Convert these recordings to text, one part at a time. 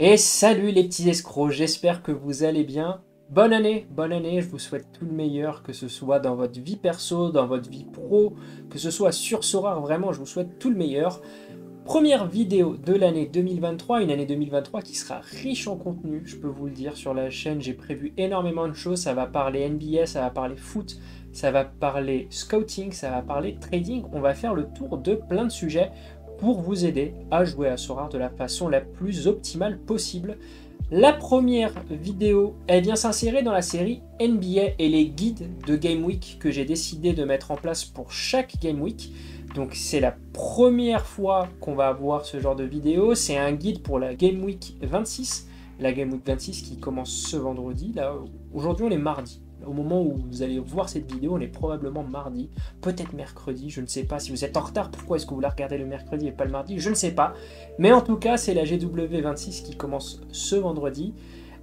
Et salut les petits escrocs, j'espère que vous allez bien. Bonne année, bonne année, je vous souhaite tout le meilleur, que ce soit dans votre vie perso, dans votre vie pro, que ce soit sur Sora, vraiment je vous souhaite tout le meilleur. Première vidéo de l'année 2023, une année 2023 qui sera riche en contenu, je peux vous le dire, sur la chaîne j'ai prévu énormément de choses, ça va parler NBA, ça va parler foot, ça va parler scouting, ça va parler trading, on va faire le tour de plein de sujets pour vous aider à jouer à Sora de la façon la plus optimale possible. La première vidéo, elle vient s'insérer dans la série NBA et les guides de Game Week que j'ai décidé de mettre en place pour chaque Game Week. Donc c'est la première fois qu'on va avoir ce genre de vidéo. C'est un guide pour la Game Week 26. La Game Week 26 qui commence ce vendredi. Aujourd'hui on est mardi au moment où vous allez voir cette vidéo, on est probablement mardi, peut-être mercredi, je ne sais pas. Si vous êtes en retard, pourquoi est-ce que vous la regardez le mercredi et pas le mardi Je ne sais pas. Mais en tout cas, c'est la GW26 qui commence ce vendredi.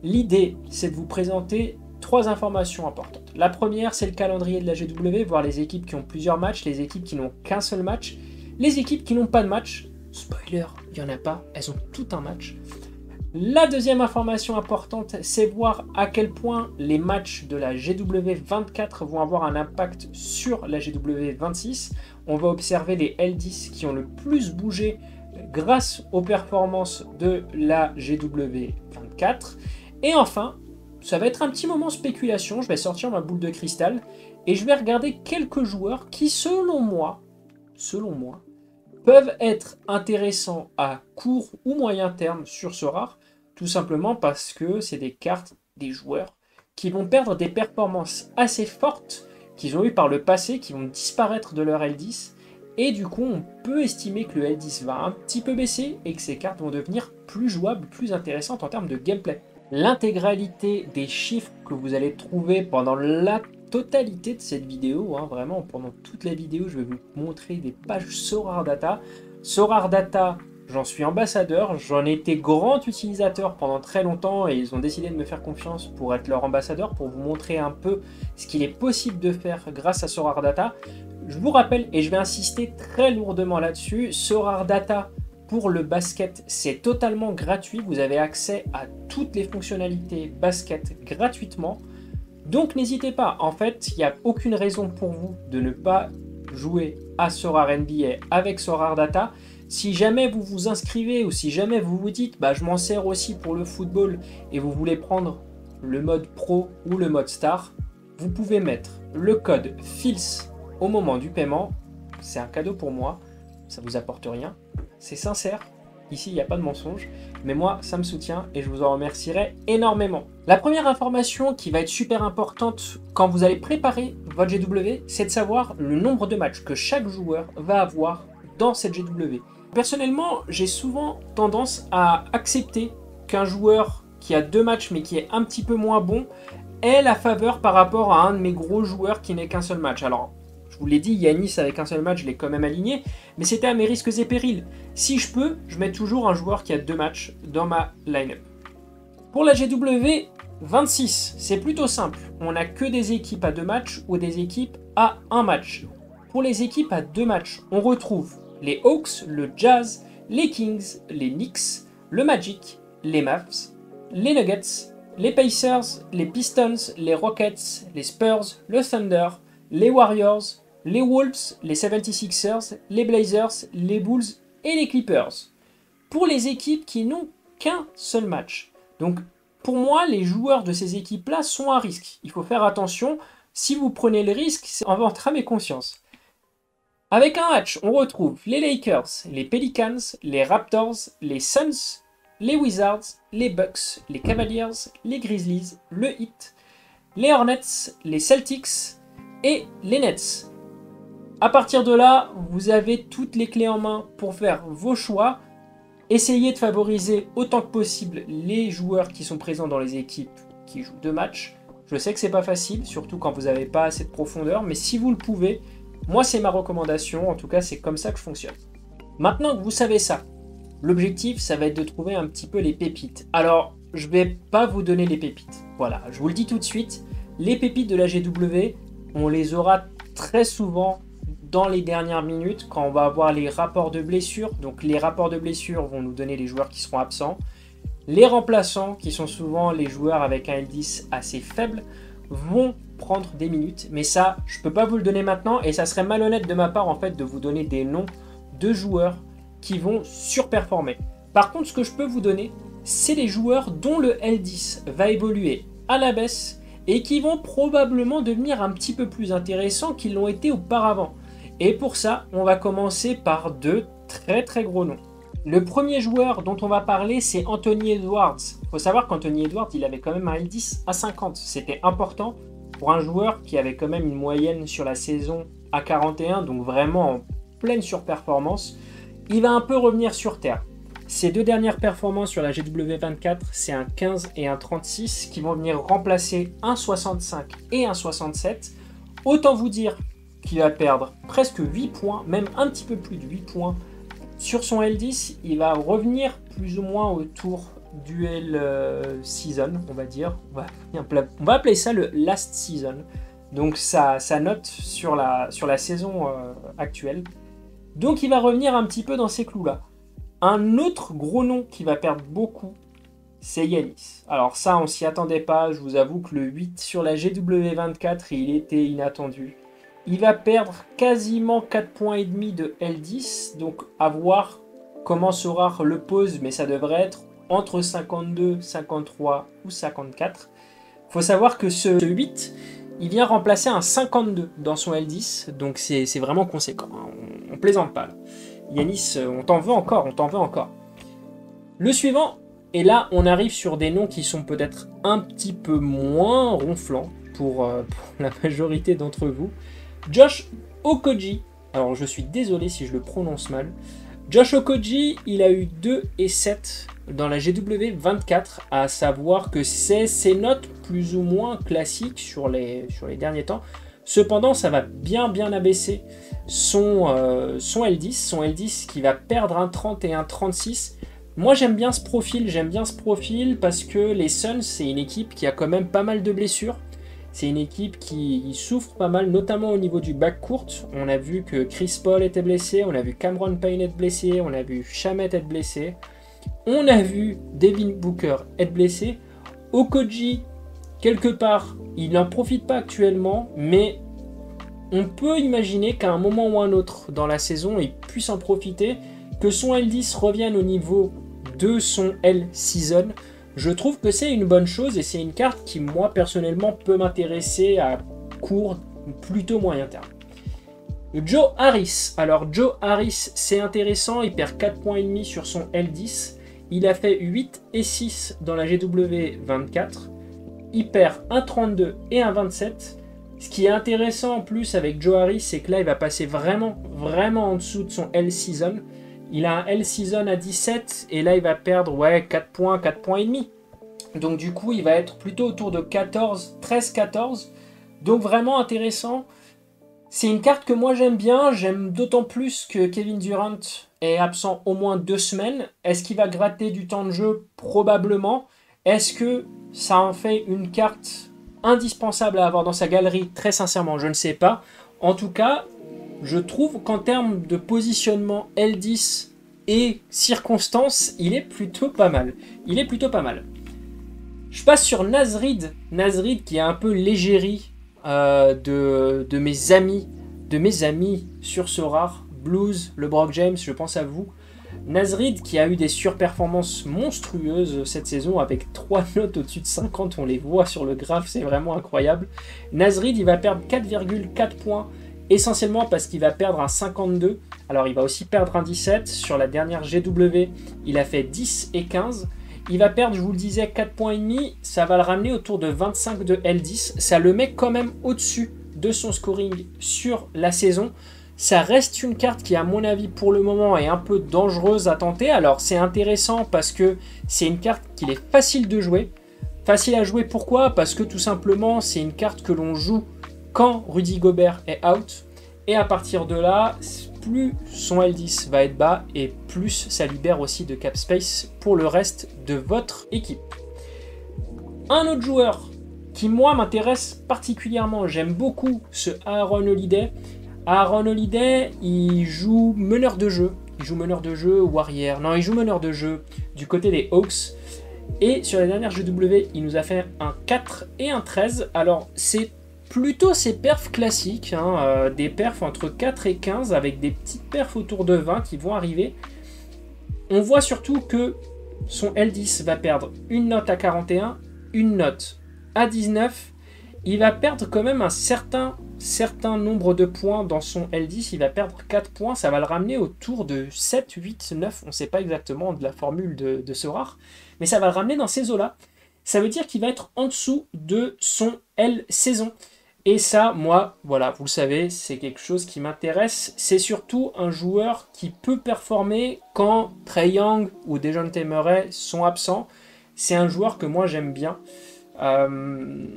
L'idée, c'est de vous présenter trois informations importantes. La première, c'est le calendrier de la GW, voir les équipes qui ont plusieurs matchs, les équipes qui n'ont qu'un seul match, les équipes qui n'ont pas de match. Spoiler, il n'y en a pas, elles ont tout un match. La deuxième information importante, c'est voir à quel point les matchs de la GW24 vont avoir un impact sur la GW26. On va observer les L10 qui ont le plus bougé grâce aux performances de la GW24. Et enfin, ça va être un petit moment spéculation, je vais sortir ma boule de cristal et je vais regarder quelques joueurs qui, selon moi, selon moi, peuvent être intéressants à court ou moyen terme sur ce rare, tout simplement parce que c'est des cartes des joueurs qui vont perdre des performances assez fortes qu'ils ont eues par le passé, qui vont disparaître de leur L10. Et du coup, on peut estimer que le L10 va un petit peu baisser et que ces cartes vont devenir plus jouables, plus intéressantes en termes de gameplay. L'intégralité des chiffres que vous allez trouver pendant la totalité de cette vidéo, hein, vraiment pendant toute la vidéo, je vais vous montrer des pages Sorar Data. Sorar Data, J'en suis ambassadeur, j'en ai été grand utilisateur pendant très longtemps et ils ont décidé de me faire confiance pour être leur ambassadeur, pour vous montrer un peu ce qu'il est possible de faire grâce à Sorar Data. Je vous rappelle, et je vais insister très lourdement là-dessus, Sorar Data pour le basket, c'est totalement gratuit. Vous avez accès à toutes les fonctionnalités basket gratuitement. Donc n'hésitez pas, en fait, il n'y a aucune raison pour vous de ne pas jouer à Sorar NBA avec Sorar Data. Si jamais vous vous inscrivez ou si jamais vous vous dites bah, je m'en sers aussi pour le football et vous voulez prendre le mode pro ou le mode star, vous pouvez mettre le code FILS au moment du paiement. C'est un cadeau pour moi, ça vous apporte rien. C'est sincère, ici il n'y a pas de mensonge, mais moi ça me soutient et je vous en remercierai énormément. La première information qui va être super importante quand vous allez préparer votre GW, c'est de savoir le nombre de matchs que chaque joueur va avoir dans cette GW. Personnellement, j'ai souvent tendance à accepter qu'un joueur qui a deux matchs mais qui est un petit peu moins bon ait la faveur par rapport à un de mes gros joueurs qui n'est qu'un seul match. Alors, je vous l'ai dit, Yanis avec un seul match, je l'ai quand même aligné, mais c'était à mes risques et périls. Si je peux, je mets toujours un joueur qui a deux matchs dans ma line-up. Pour la GW 26, c'est plutôt simple. On n'a que des équipes à deux matchs ou des équipes à un match. Pour les équipes à deux matchs, on retrouve les Hawks, le Jazz, les Kings, les Knicks, le Magic, les Mavs, les Nuggets, les Pacers, les Pistons, les Rockets, les Spurs, le Thunder, les Warriors, les Wolves, les 76ers, les Blazers, les Bulls et les Clippers. Pour les équipes qui n'ont qu'un seul match. Donc pour moi, les joueurs de ces équipes-là sont à risque. Il faut faire attention. Si vous prenez le risque, c'est en votre âme et conscience. Avec un match, on retrouve les Lakers, les Pelicans, les Raptors, les Suns, les Wizards, les Bucks, les Cavaliers, les Grizzlies, le Heat, les Hornets, les Celtics et les Nets. À partir de là, vous avez toutes les clés en main pour faire vos choix. Essayez de favoriser autant que possible les joueurs qui sont présents dans les équipes qui jouent deux matchs. Je sais que c'est pas facile, surtout quand vous n'avez pas assez de profondeur, mais si vous le pouvez, moi, c'est ma recommandation, en tout cas, c'est comme ça que je fonctionne. Maintenant que vous savez ça, l'objectif, ça va être de trouver un petit peu les pépites. Alors, je vais pas vous donner les pépites. Voilà, je vous le dis tout de suite, les pépites de la GW, on les aura très souvent dans les dernières minutes quand on va avoir les rapports de blessures. Donc les rapports de blessures vont nous donner les joueurs qui seront absents. Les remplaçants, qui sont souvent les joueurs avec un L10 assez faible, vont prendre des minutes. Mais ça, je peux pas vous le donner maintenant et ça serait malhonnête de ma part en fait de vous donner des noms de joueurs qui vont surperformer. Par contre, ce que je peux vous donner, c'est les joueurs dont le L10 va évoluer à la baisse et qui vont probablement devenir un petit peu plus intéressants qu'ils l'ont été auparavant. Et pour ça, on va commencer par deux très très gros noms. Le premier joueur dont on va parler, c'est Anthony Edwards. Il faut savoir qu'Anthony Edwards, il avait quand même un L10 à 50. C'était important pour un joueur qui avait quand même une moyenne sur la saison à 41, donc vraiment en pleine surperformance. Il va un peu revenir sur Terre. Ces deux dernières performances sur la GW24, c'est un 15 et un 36 qui vont venir remplacer un 65 et un 67. Autant vous dire qu'il va perdre presque 8 points, même un petit peu plus de 8 points sur son L10. Il va revenir plus ou moins autour du L euh, season, on va dire. On va, appeler ça le last season. Donc sa, note sur la, sur la saison euh, actuelle. Donc il va revenir un petit peu dans ces clous-là. Un autre gros nom qui va perdre beaucoup, c'est Yanis. Alors ça, on s'y attendait pas. Je vous avoue que le 8 sur la GW24, il était inattendu. Il va perdre quasiment 4 points de L10. Donc à voir comment sera le pose, mais ça devrait être entre 52, 53 ou 54. Faut savoir que ce 8, il vient remplacer un 52 dans son L10, donc c'est vraiment conséquent. Hein. On, plaisante pas. Yanis, on t'en veut encore, on t'en veut encore. Le suivant, et là on arrive sur des noms qui sont peut-être un petit peu moins ronflants pour, euh, pour la majorité d'entre vous. Josh Okoji, alors je suis désolé si je le prononce mal. Josh Okoji, il a eu 2 et 7 dans la GW24, à savoir que c'est ses notes plus ou moins classiques sur les, sur les derniers temps. Cependant, ça va bien bien abaisser son, euh, son L10, son L10 qui va perdre un 30 et un 36. Moi j'aime bien ce profil, j'aime bien ce profil parce que les Suns c'est une équipe qui a quand même pas mal de blessures. C'est une équipe qui souffre pas mal, notamment au niveau du back court. On a vu que Chris Paul était blessé, on a vu Cameron Payne être blessé, on a vu Shamet être blessé. On a vu Devin Booker être blessé. Okoji, quelque part, il n'en profite pas actuellement, mais on peut imaginer qu'à un moment ou un autre dans la saison, il puisse en profiter, que son L10 revienne au niveau de son L season. Je trouve que c'est une bonne chose et c'est une carte qui, moi, personnellement, peut m'intéresser à court, plutôt moyen terme. Joe Harris. Alors, Joe Harris, c'est intéressant. Il perd 4 points et demi sur son L10. Il a fait 8 et 6 dans la GW24. Il perd 1,32 et 1,27. Ce qui est intéressant en plus avec Joe Harris, c'est que là, il va passer vraiment, vraiment en dessous de son L season. Il a un L season à 17 et là il va perdre ouais, 4 points, 4 points et demi. Donc du coup il va être plutôt autour de 14, 13-14. Donc vraiment intéressant. C'est une carte que moi j'aime bien, j'aime d'autant plus que Kevin Durant absent au moins deux semaines. Est-ce qu'il va gratter du temps de jeu? Probablement. Est-ce que ça en fait une carte indispensable à avoir dans sa galerie? Très sincèrement, je ne sais pas. En tout cas, je trouve qu'en termes de positionnement L10 et circonstances, il est plutôt pas mal. Il est plutôt pas mal. Je passe sur Nazrid. Nazrid qui est un peu l'égérie euh, de, de, mes amis, de mes amis sur ce rare. Blues, le Brock James, je pense à vous. Nazrid qui a eu des surperformances monstrueuses cette saison avec 3 notes au-dessus de 50, on les voit sur le graphe, c'est vraiment incroyable. Nazrid il va perdre 4,4 points essentiellement parce qu'il va perdre un 52. Alors il va aussi perdre un 17. Sur la dernière GW, il a fait 10 et 15. Il va perdre, je vous le disais, 4 points et demi. Ça va le ramener autour de 25 de L10. Ça le met quand même au-dessus de son scoring sur la saison. Ça reste une carte qui, à mon avis, pour le moment, est un peu dangereuse à tenter. Alors, c'est intéressant parce que c'est une carte qu'il est facile de jouer. Facile à jouer pourquoi? Parce que tout simplement, c'est une carte que l'on joue quand Rudy Gobert est out. Et à partir de là, plus son L10 va être bas et plus ça libère aussi de cap space pour le reste de votre équipe. Un autre joueur qui moi m'intéresse particulièrement, j'aime beaucoup ce Aaron Holiday. Aaron Holiday, il joue meneur de jeu. Il joue meneur de jeu ou arrière. Non, il joue meneur de jeu du côté des Hawks. Et sur les dernières GW, il nous a fait un 4 et un 13. Alors, c'est plutôt ces perfs classiques, hein, euh, des perfs entre 4 et 15 avec des petites perfs autour de 20 qui vont arriver. On voit surtout que son L10 va perdre une note à 41, une note à 19. Il va perdre quand même un certain, certain nombre de points dans son L10. Il va perdre 4 points. Ça va le ramener autour de 7, 8, 9. On ne sait pas exactement de la formule de, de ce rare. Mais ça va le ramener dans ces eaux-là. Ça veut dire qu'il va être en dessous de son L saison. Et ça, moi, voilà, vous le savez, c'est quelque chose qui m'intéresse. C'est surtout un joueur qui peut performer quand Trey Young ou Dejounte Murray sont absents. C'est un joueur que moi j'aime bien. Euh,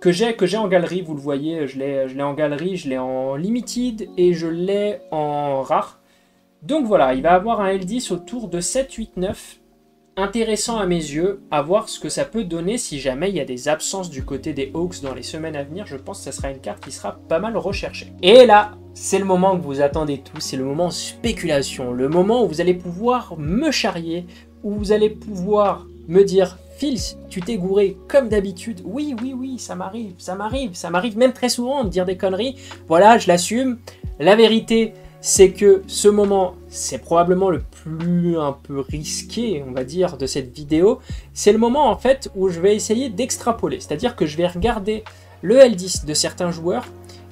que j'ai que j'ai en galerie, vous le voyez, je l'ai en galerie, je l'ai en limited et je l'ai en rare. Donc voilà, il va avoir un L10 autour de 7, 8, 9 intéressant à mes yeux à voir ce que ça peut donner si jamais il y a des absences du côté des Hawks dans les semaines à venir. Je pense que ça sera une carte qui sera pas mal recherchée. Et là, c'est le moment que vous attendez tous, c'est le moment spéculation, le moment où vous allez pouvoir me charrier, où vous allez pouvoir me dire Phil, tu t'es gouré comme d'habitude. Oui, oui, oui, ça m'arrive, ça m'arrive, ça m'arrive même très souvent de dire des conneries. Voilà, je l'assume. La vérité, c'est que ce moment, c'est probablement le plus un peu risqué, on va dire, de cette vidéo. C'est le moment en fait où je vais essayer d'extrapoler, c'est-à-dire que je vais regarder le L10 de certains joueurs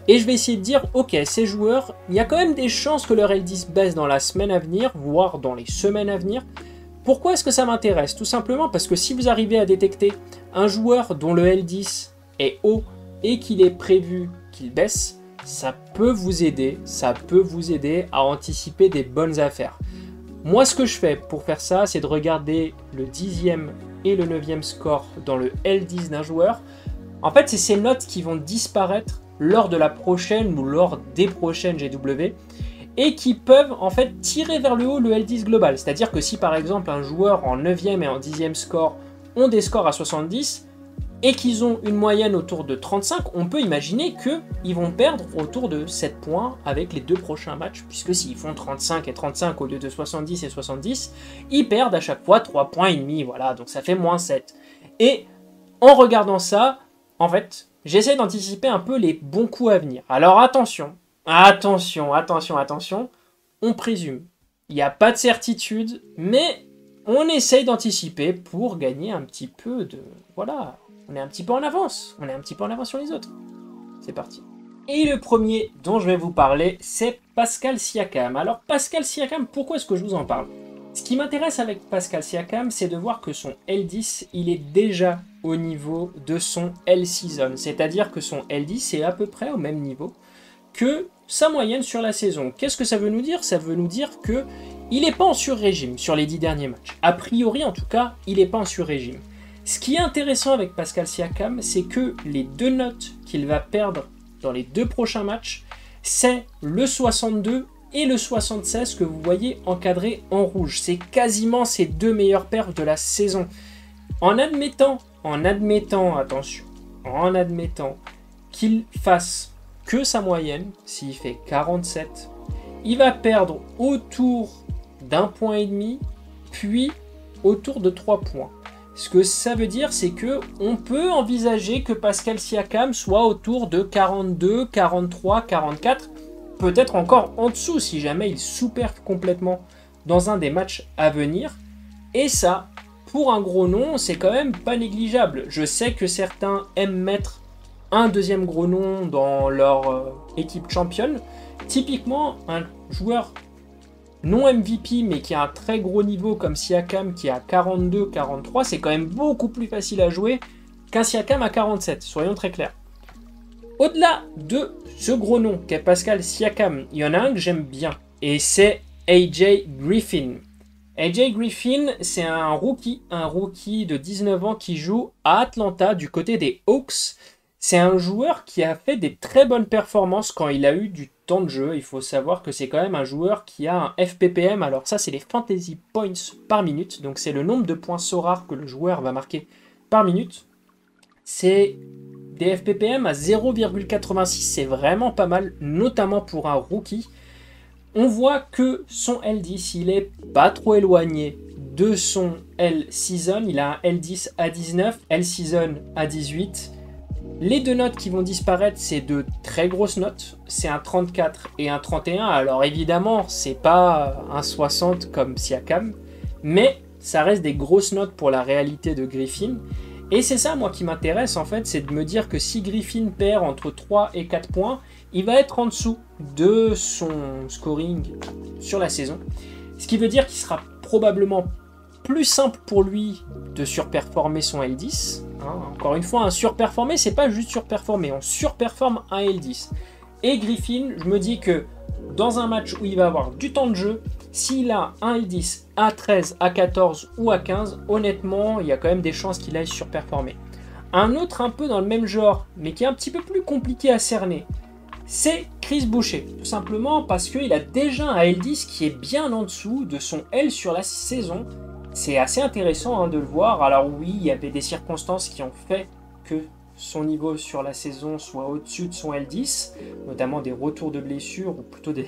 et je vais essayer de dire, ok, ces joueurs, il y a quand même des chances que leur L10 baisse dans la semaine à venir, voire dans les semaines à venir. Pourquoi est-ce que ça m'intéresse? Tout simplement parce que si vous arrivez à détecter un joueur dont le L10 est haut et qu'il est prévu qu'il baisse, ça peut vous aider, ça peut vous aider à anticiper des bonnes affaires. Moi, ce que je fais pour faire ça, c'est de regarder le dixième et le neuvième score dans le L10 d'un joueur. En fait, c'est ces notes qui vont disparaître lors de la prochaine ou lors des prochaines GW et qui peuvent en fait tirer vers le haut le L10 global. C'est-à-dire que si par exemple un joueur en 9e et en 10e score ont des scores à 70, et qu'ils ont une moyenne autour de 35, on peut imaginer qu'ils vont perdre autour de 7 points avec les deux prochains matchs, puisque s'ils font 35 et 35 au lieu de 70 et 70, ils perdent à chaque fois 3 points et demi, voilà, donc ça fait moins 7. Et en regardant ça, en fait, j'essaie d'anticiper un peu les bons coups à venir. Alors attention, attention, attention, attention, on présume. Il n'y a pas de certitude, mais on essaye d'anticiper pour gagner un petit peu de... Voilà, on est un petit peu en avance. On est un petit peu en avance sur les autres. C'est parti. Et le premier dont je vais vous parler, c'est Pascal Siakam. Alors Pascal Siakam, pourquoi est-ce que je vous en parle? Ce qui m'intéresse avec Pascal Siakam, c'est de voir que son L10, il est déjà au niveau de son L-Season. C'est-à-dire que son L10 est à peu près au même niveau que sa moyenne sur la saison. Qu'est-ce que ça veut nous dire? Ça veut nous dire que il n'est pas en sur-régime sur les 10 derniers matchs. A priori, en tout cas, il n'est pas en sur-régime. Ce qui est intéressant avec Pascal Siakam, c'est que les deux notes qu'il va perdre dans les deux prochains matchs, c'est le 62 et le 76 que vous voyez encadrés en rouge. C'est quasiment ses deux meilleures perfs de la saison. En admettant, en admettant, attention, en admettant qu'il fasse que sa moyenne, s'il fait 47, il va perdre autour d'un point et demi, puis autour de 3 points. Ce que ça veut dire, c'est que on peut envisager que Pascal Siakam soit autour de 42, 43, 44, peut-être encore en dessous si jamais il sous-perd complètement dans un des matchs à venir. Et ça, pour un gros nom, c'est quand même pas négligeable. Je sais que certains aiment mettre un deuxième gros nom dans leur euh, équipe championne. Typiquement, un joueur non MVP mais qui a un très gros niveau comme Siakam qui a 42-43, c'est quand même beaucoup plus facile à jouer qu'un Siakam à 47, soyons très clairs. Au-delà de ce gros nom qu'est Pascal Siakam, il y en a un que j'aime bien et c'est AJ Griffin. AJ Griffin, c'est un rookie, un rookie de 19 ans qui joue à Atlanta du côté des Hawks. C'est un joueur qui a fait des très bonnes performances quand il a eu du temps de jeu. Il faut savoir que c'est quand même un joueur qui a un FPPM. Alors ça, c'est les fantasy points par minute. Donc c'est le nombre de points rares que le joueur va marquer par minute. C'est des FPPM à 0,86. C'est vraiment pas mal, notamment pour un rookie. On voit que son L10, il est pas trop éloigné de son L-Season. Il a un L10 à 19, L-Season à 18. Les deux notes qui vont disparaître, c'est de très grosses notes. C'est un 34 et un 31. Alors évidemment, c'est pas un 60 comme Siakam, mais ça reste des grosses notes pour la réalité de Griffin. Et c'est ça, moi, qui m'intéresse, en fait, c'est de me dire que si Griffin perd entre 3 et 4 points, il va être en dessous de son scoring sur la saison. Ce qui veut dire qu'il sera probablement plus simple pour lui de surperformer son L10. Hein. encore une fois, un surperformer, c'est pas juste surperformer, on surperforme un L10. Et Griffin, je me dis que dans un match où il va avoir du temps de jeu, s'il a un L10 à 13, à 14 ou à 15, honnêtement, il y a quand même des chances qu'il aille surperformer. Un autre un peu dans le même genre, mais qui est un petit peu plus compliqué à cerner, c'est Chris Boucher. Tout simplement parce qu'il a déjà un L10 qui est bien en dessous de son L sur la saison. C'est assez intéressant hein, de le voir. Alors oui, il y avait des circonstances qui ont fait que son niveau sur la saison soit au-dessus de son L10, notamment des retours de blessures ou plutôt des,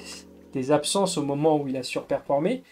des absences au moment où il a surperformé.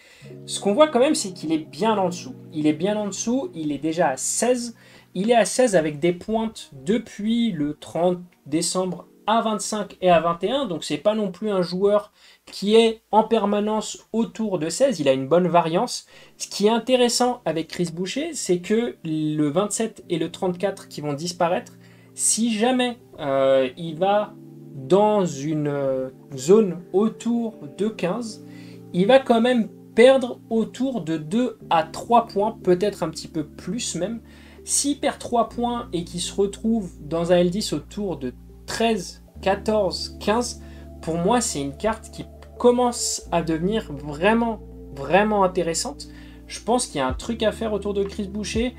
Ce qu'on voit quand même, c'est qu'il est bien en dessous. Il est bien en dessous, il est déjà à 16. Il est à 16 avec des pointes depuis le 30 décembre à 25 et à 21, donc c'est pas non plus un joueur qui est en permanence autour de 16, il a une bonne variance. Ce qui est intéressant avec Chris Boucher, c'est que le 27 et le 34 qui vont disparaître, si jamais euh, il va dans une euh, zone autour de 15, il va quand même perdre autour de 2 à 3 points, peut-être un petit peu plus même. S'il perd 3 points et qu'il se retrouve dans un L10 autour de 13, 14, 15, pour moi, c'est une carte qui commence à devenir vraiment, vraiment intéressante. Je pense qu'il y a un truc à faire autour de Chris Boucher.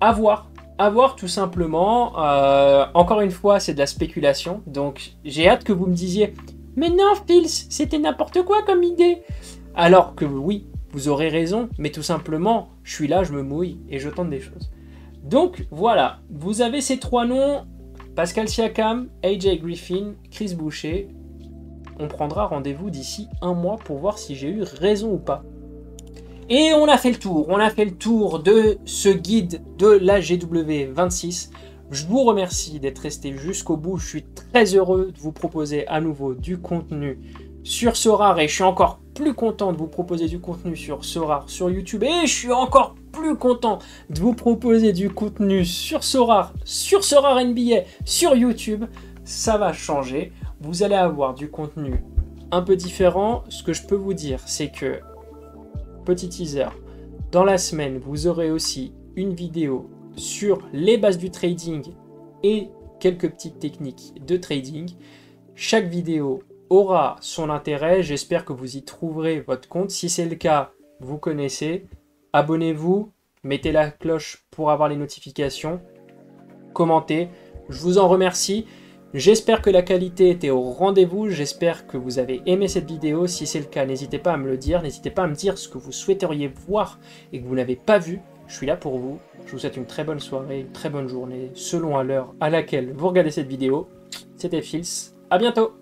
À voir. Voir tout simplement. Euh, encore une fois, c'est de la spéculation. Donc j'ai hâte que vous me disiez Mais non, Phils, c'était n'importe quoi comme idée. Alors que oui, vous aurez raison, mais tout simplement, je suis là, je me mouille et je tente des choses. Donc voilà, vous avez ces trois noms. Pascal Siakam, AJ Griffin, Chris Boucher. On prendra rendez-vous d'ici un mois pour voir si j'ai eu raison ou pas. Et on a fait le tour, on a fait le tour de ce guide de la GW26. Je vous remercie d'être resté jusqu'au bout. Je suis très heureux de vous proposer à nouveau du contenu sur Sorar et je suis encore plus content de vous proposer du contenu sur Sorar sur YouTube et je suis encore content de vous proposer du contenu sur Sorar, sur Sorar NBA, sur YouTube. Ça va changer. Vous allez avoir du contenu un peu différent. Ce que je peux vous dire, c'est que, petit teaser, dans la semaine, vous aurez aussi une vidéo sur les bases du trading et quelques petites techniques de trading. Chaque vidéo aura son intérêt. J'espère que vous y trouverez votre compte. Si c'est le cas, vous connaissez abonnez-vous, mettez la cloche pour avoir les notifications, commentez. Je vous en remercie. J'espère que la qualité était au rendez-vous, j'espère que vous avez aimé cette vidéo. Si c'est le cas, n'hésitez pas à me le dire, n'hésitez pas à me dire ce que vous souhaiteriez voir et que vous n'avez pas vu. Je suis là pour vous. Je vous souhaite une très bonne soirée, une très bonne journée, selon à l'heure à laquelle vous regardez cette vidéo. C'était Fils. À bientôt